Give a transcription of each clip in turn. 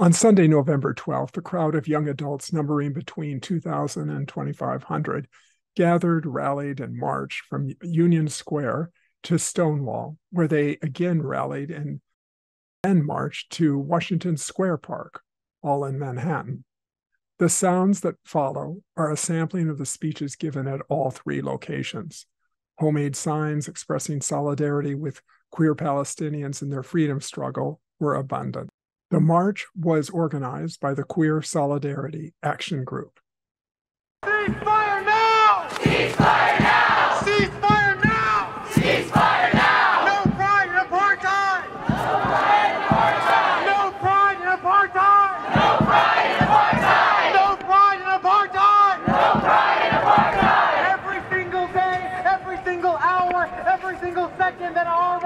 On Sunday, November 12th, a crowd of young adults numbering between 2,000 and 2,500 gathered, rallied, and marched from Union Square to Stonewall, where they again rallied and then marched to Washington Square Park, all in Manhattan. The sounds that follow are a sampling of the speeches given at all three locations. Homemade signs expressing solidarity with queer Palestinians in their freedom struggle were abundant. The march was organized by the Queer Solidarity Action Group. Ceasefire now! Ceasefire now! Ceasefire now! Ceasefire now! No pride in apartheid! No pride in apartheid! No pride in apartheid! No pride in apartheid! No pride in apartheid! No pride in apartheid! Every single day, every single hour, every single second that our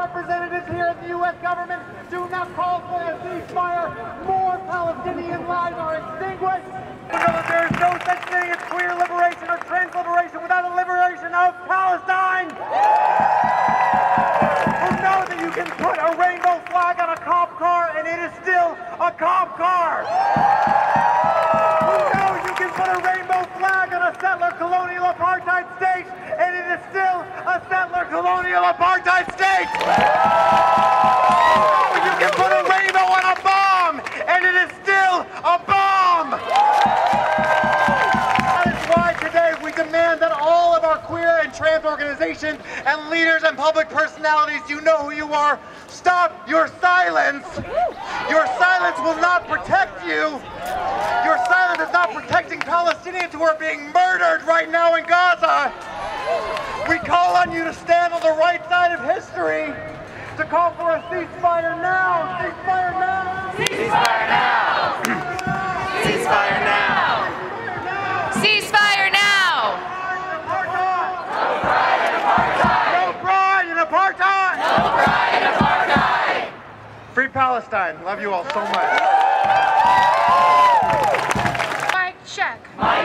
representatives here in the U.S. government do not call for a ceasefire, more Palestinian lives are extinguished. We know there is no such thing as queer liberation or trans liberation without a liberation of Palestine. Who know that you can put a rainbow flag on a cop car and it is still a cop car? Who knows you can put a rainbow flag on a settler colonial apartheid state and it is still a settler colonial apartheid state? You can put a rainbow on a bomb and it is still a bomb? That is why today we demand that all of our queer and trans organizations and leaders and public personalities, you know who you are, stop your silence. Your silence will not protect you. Your silence is not protecting Palestinians who are being murdered right now in Gaza. We call on you to stand on the history, to call for a ceasefire now, ceasefire now. Ceasefire now! Ceasefire now! Ceasefire now! No pride in apartheid! No pride in apartheid! No pride in apartheid! Free Palestine. Love you all so much. Mic check. Mic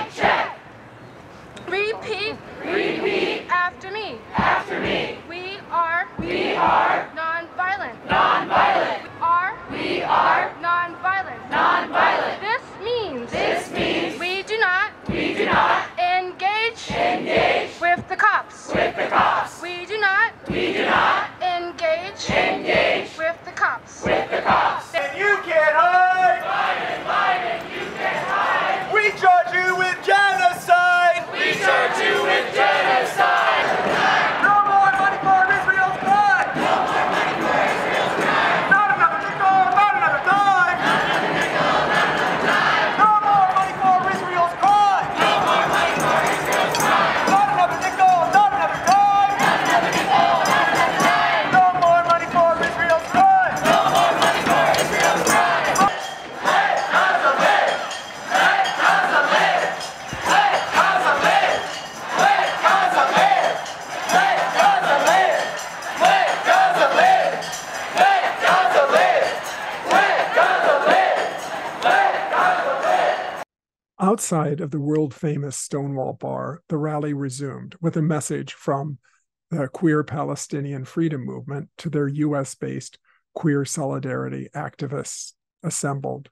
Outside of the world famous Stonewall Bar, the rally resumed with a message from the queer Palestinian freedom movement to their US based queer solidarity activists assembled.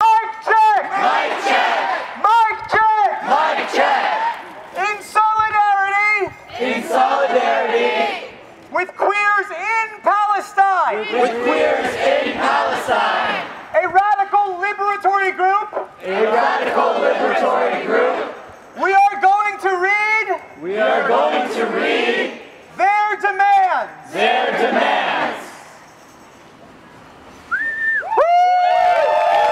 Mic check! Mic check! Mic check! Mic check! In solidarity In solidarity with queers in Palestine! with queers in Palestine, A radical liberatory group! a radical liberatory group, We are going to read we are going to read their demands! their demands.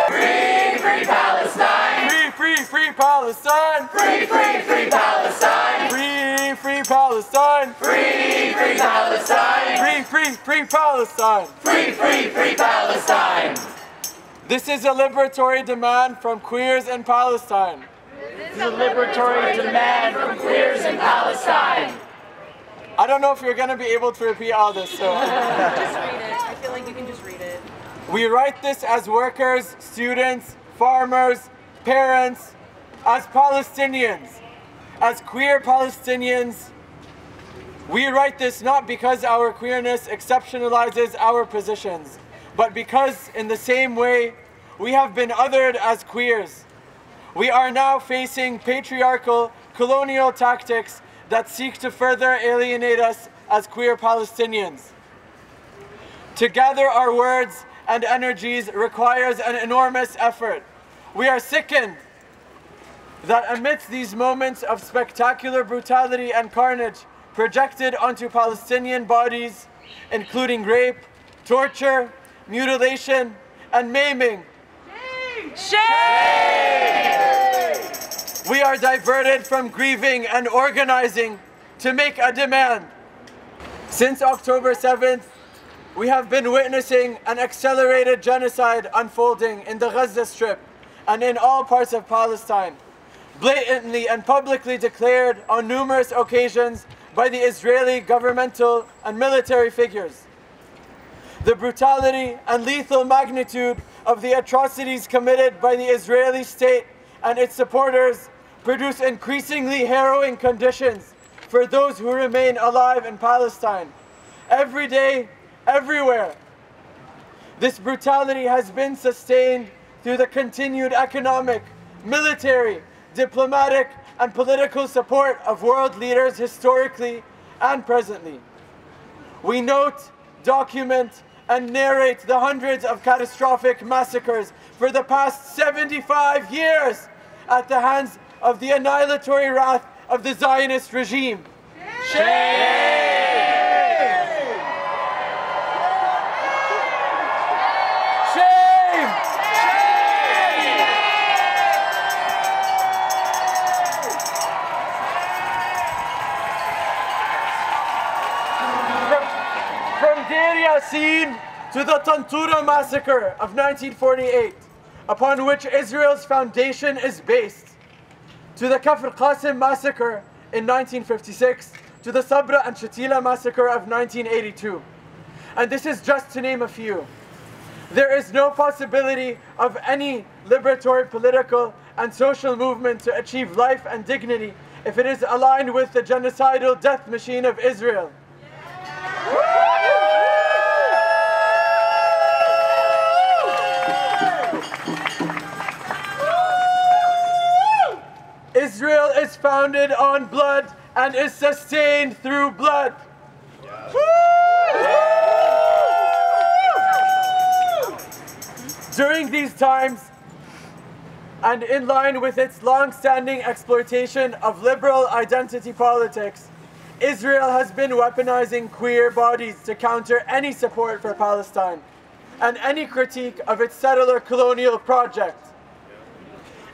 Free, free Palestine! Free, free, free Palestine! Free, free, free Palestine! Free, free Palestine! Free, free Palestine! Free, free, free Palestine! Free, free, free Palestine! This is a liberatory demand from queers in Palestine. This is a liberatory demand from queers in Palestine. I don't know if you're gonna be able to repeat all this, so. Just read it. I feel like you can just read it. We write this as workers, students, farmers, parents, as Palestinians, as queer Palestinians. We write this not because our queerness exceptionalizes our positions, but because in the same way we have been othered as queers. We are now facing patriarchal colonial tactics that seek to further alienate us as queer Palestinians. To gather our words and energies requires an enormous effort. We are sickened that amidst these moments of spectacular brutality and carnage projected onto Palestinian bodies, including rape, torture, mutilation, and maiming, Shame! we are diverted from grieving and organizing to make a demand. Since October 7th, we have been witnessing an accelerated genocide unfolding in the Gaza Strip and in all parts of Palestine, blatantly and publicly declared on numerous occasions by the Israeli governmental and military figures. The brutality and lethal magnitude of the atrocities committed by the Israeli state and its supporters produce increasingly harrowing conditions for those who remain alive in Palestine. Every day, everywhere. This brutality has been sustained through the continued economic, military, diplomatic, and political support of world leaders historically and presently. We note, document, and narrate the hundreds of catastrophic massacres for the past 75 years at the hands of the annihilatory wrath of the Zionist regime. Shame! Yassin to the Tantura massacre of 1948, upon which Israel's foundation is based, to the Kafr Qasim massacre in 1956, to the Sabra and Shatila massacre of 1982. And this is just to name a few. There is no possibility of any liberatory political and social movement to achieve life and dignity if it is aligned with the genocidal death machine of Israel. Israel is founded on blood and is sustained through blood. During these times, and in line with its long-standing exploitation of liberal identity politics, Israel has been weaponizing queer bodies to counter any support for Palestine and any critique of its settler colonial project.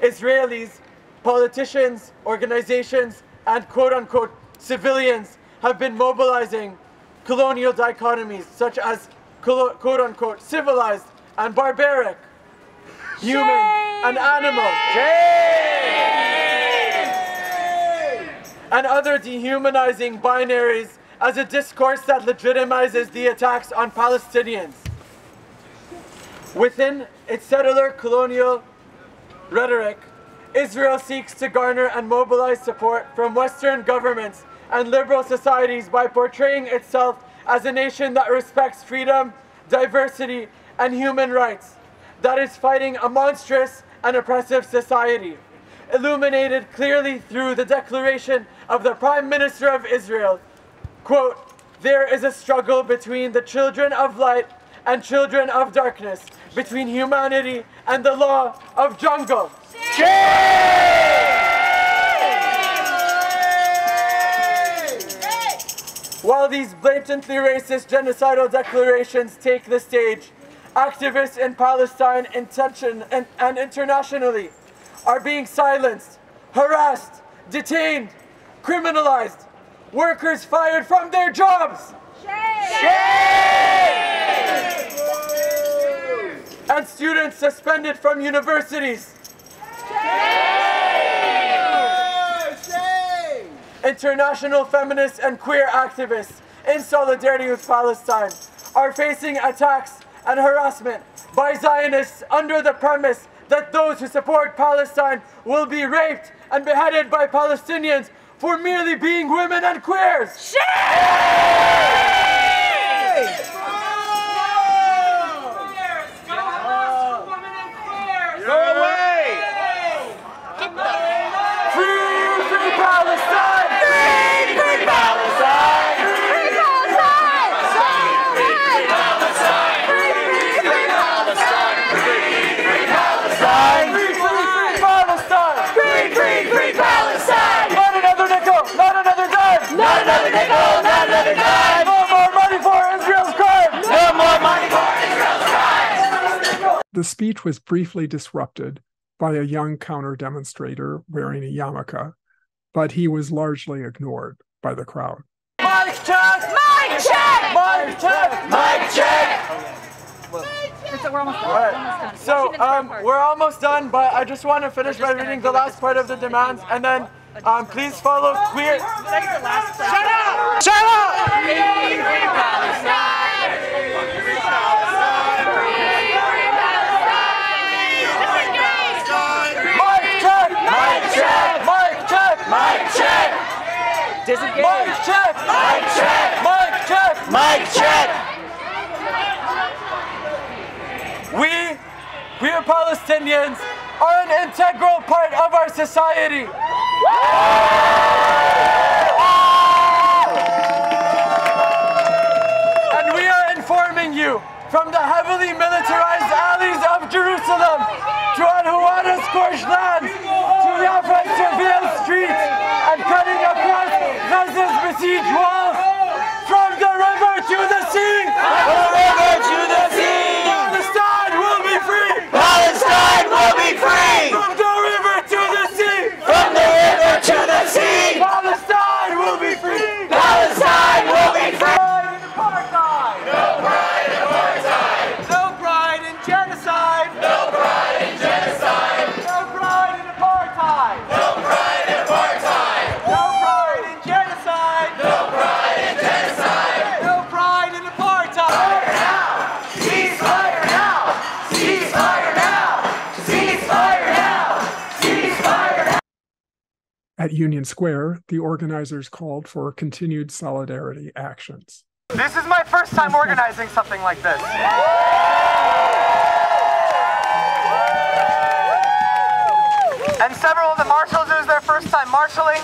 Israelis, politicians, organizations, and quote-unquote civilians have been mobilizing colonial dichotomies such as quote-unquote civilized and barbaric, human and animal, and other dehumanizing binaries as a discourse that legitimizes the attacks on Palestinians. Within its settler colonial rhetoric, Israel seeks to garner and mobilize support from Western governments and liberal societies by portraying itself as a nation that respects freedom, diversity, and human rights, that is fighting a monstrous and oppressive society, illuminated clearly through the declaration of the Prime Minister of Israel, quote, there is a struggle between the children of light and children of darkness, between humanity and the law of jungle. While these blatantly racist genocidal declarations take the stage, activists in Palestine intention and, and internationally are being silenced, harassed, detained, criminalized, workers fired from their jobs. And students suspended from universities. International feminists and queer activists in solidarity with Palestine are facing attacks and harassment by Zionists under the premise that those who support Palestine will be raped and beheaded by Palestinians for merely being women and queers. The speech was briefly disrupted by a young counter demonstrator wearing a yarmulke, but he was largely ignored by the crowd. Mic check! Mic check! Mic check! Mic check! So we're almost done. All We're almost done. right. So um, we're almost done, but I just want to finish by reading the last part of the demands, and then um, please follow queer. That's the. Shut up! Shut up! Mic check! Mic check! Mic check! Mic check! Disengage! Mic check! Mic check! Mic check! Mic check! We, we are Palestinians, are an integral part of our society. And we are informing you from the heavily militarized alleys of Jerusalem to Al-Huwara scorched Union Square, the organizers called for continued solidarity actions. This is my first time organizing something like this. And several of the marshals, it was their first time marshaling.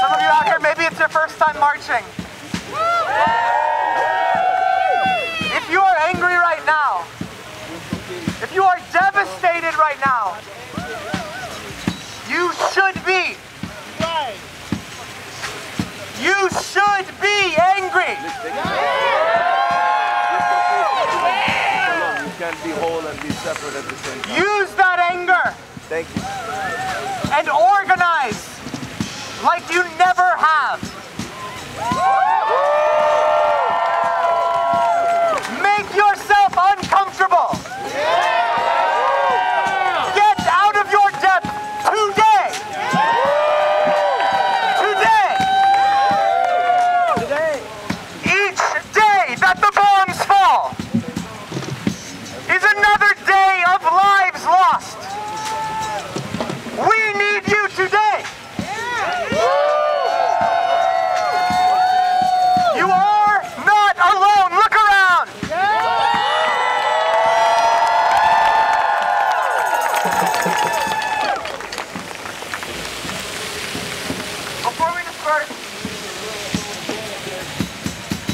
Some of you out here, maybe it's your first time marching. If you are angry right now, if you are devastated right now, you should be. You should angry. You can't be whole and be separate at the same time. Use that anger Thank you. and organize like you never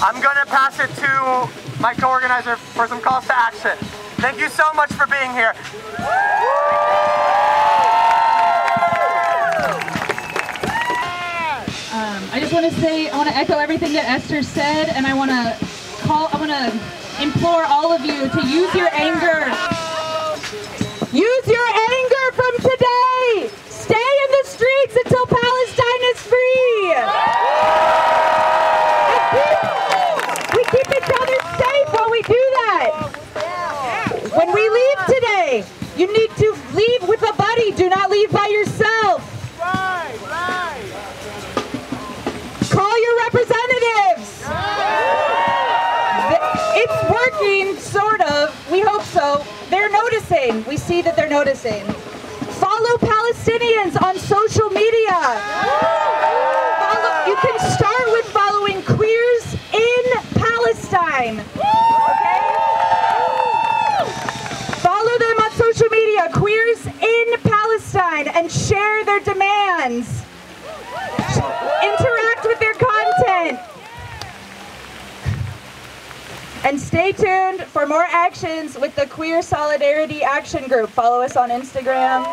I'm gonna pass it to my co-organizer for some calls to action. Thank you so much for being here. Um, I just want to say, I want to echo everything that Esther said, and I want to call, I want to implore all of you to use your anger. Use your anger from today. Stay in the streets until Palestine is free. And keep- we keep each other safe while we do that. When we leave today, you need to leave with a buddy. Do not leave by yourself. Call your representatives. Th- It's working, sort of. We hope so. They're noticing. We see that they're noticing. Follow Palestinians on social media. Follow, you can start with following queers in Palestine. Okay? Follow them on social media, queers in Palestine, and share their demands. Interact with their content. And stay tuned for more actions with the Queer Solidarity Action Group. Follow us on Instagram.